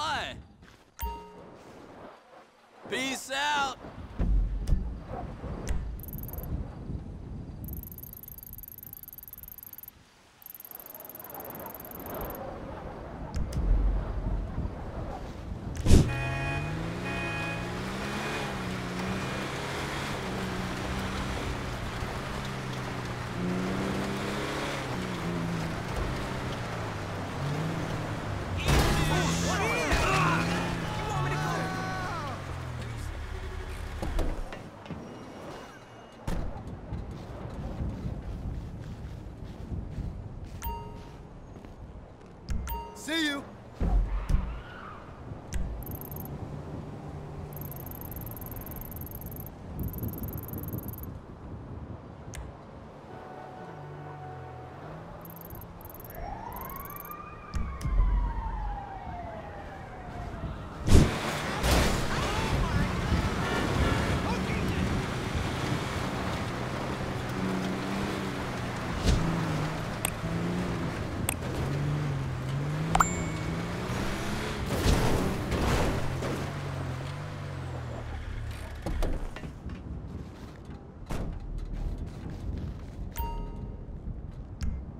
Hi. Peace out. See you.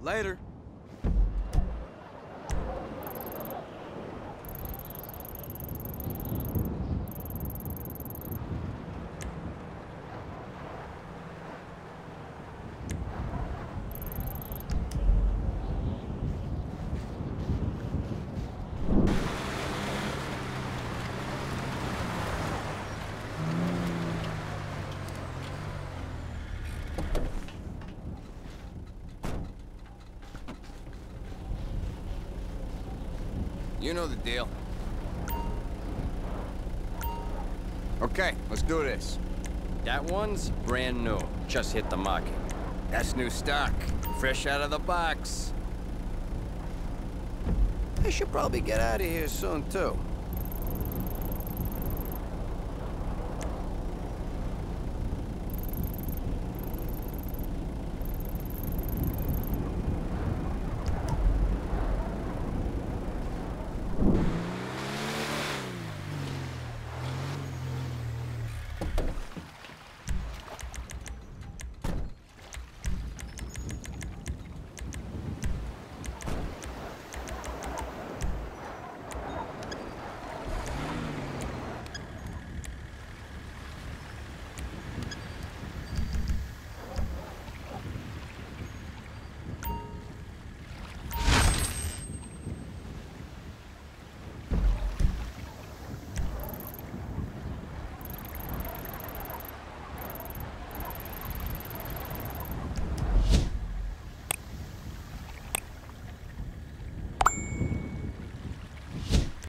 Later. You know the deal. Okay, let's do this. That one's brand new. Just hit the market. That's new stock. Fresh out of the box. I should probably get out of here soon, too.